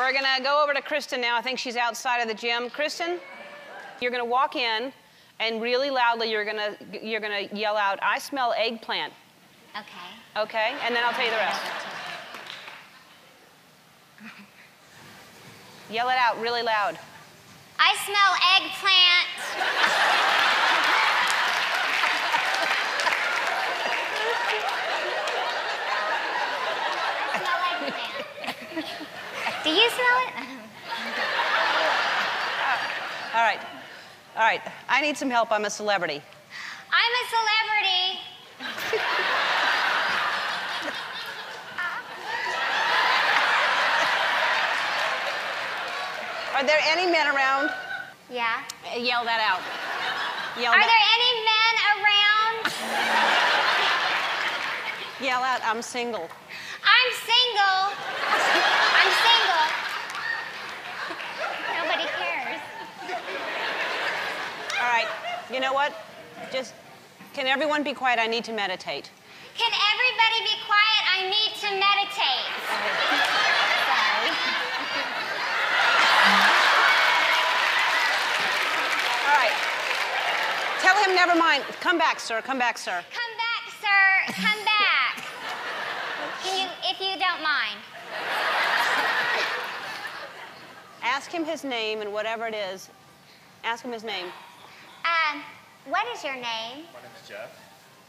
We're going to go over to Kristin now. I think she's outside of the gym. Kristin, you're going to walk in and really loudly you're going to you're going to yell out, "I smell eggplant." Okay. Okay? And then I'll tell you the rest. Yell it out really loud. I smell eggplant. I smell eggplant. Do you smell it? All right. All right. I need some help. I'm a celebrity. I'm a celebrity. Are there any men around? Yeah. Uh, Yell that out. Yell, Are that- there any men around? yell out, I'm single. I'm single. I'm single. Nobody cares. All right. You know what? Just, can everyone be quiet? I need to meditate. Can everybody be quiet? I need to meditate. Sorry. All right. Tell him never mind. Come back, sir. Come back, sir. Come back, sir. Come back. Can you, if you don't mind? Ask him his name and whatever it is. Ask him his name. What is your name? My name is Jeff.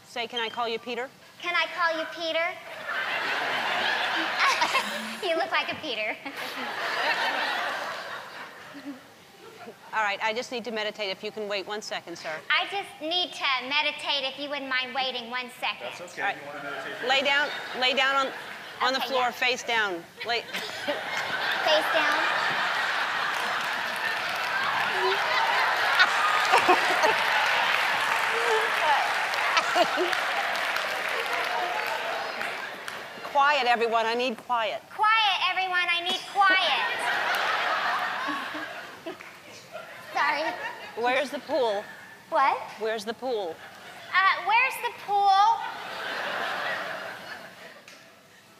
Say, can I call you Peter? Can I call you Peter? you look like a Peter. All right. I just need to meditate. If you can wait one second, sir. I just need to meditate if you wouldn't mind waiting one second. That's okay. All right. You want to meditate? Lay down. Lay down on, on the floor, yeah. face down. Lay. Face down. Quiet, everyone. I need quiet. Quiet, everyone. I need quiet. Sorry. Where's the pool? What? Where's the pool? Uh, where's the pool?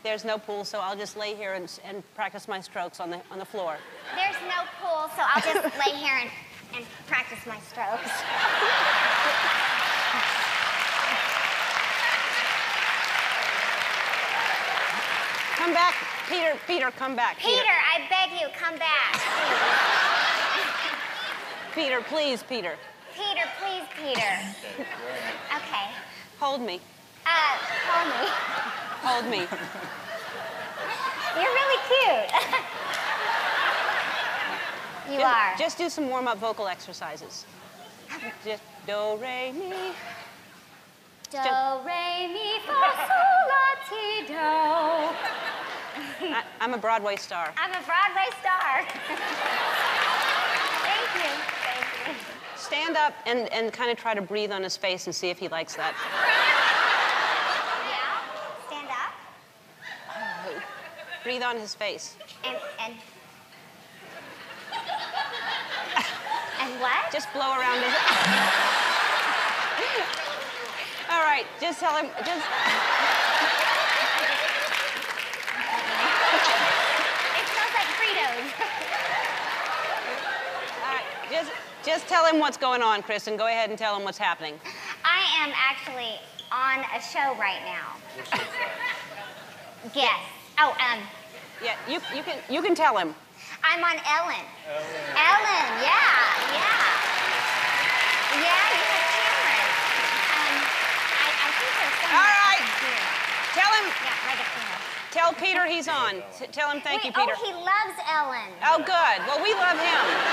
There's no pool, so I'll just lay here and, and practice my strokes on the, on the floor. There's no pool, so I'll just lay here and, and practice my strokes. back, Peter. Peter, come back. Peter, I beg you, come back. Peter, please, Peter. Peter, please, Peter. Okay. Hold me. Uh, hold me. Hold me. You're really cute. you Just- are. Just do some warm-up vocal exercises. Just do, re, mi. Do, re, mi, fa, I, I'm a Broadway star. I'm a Broadway star. Thank you. Thank you. Stand up and, and kind of try to breathe on his face and see if he likes that. Yeah. Stand up. Breathe on his face. And and and what? Just blow around his. All right, just tell him. Just. It smells like Fritos. All right, just, just tell him what's going on, Kristin. Go ahead and tell him what's happening. I am actually on a show right now. What show's that? Guess. Oh, um, Yeah, you, you can you can tell him. I'm on Ellen. Ellen. Ellen, yeah, yeah. Yeah, you have cameras. Um, I, I think there's some. All right. Here. Tell him. Yeah, right up here. Tell Peter he's on. Tell him thank Wait, you, Peter. Oh, he loves Ellen. Oh, good. Well, we love him.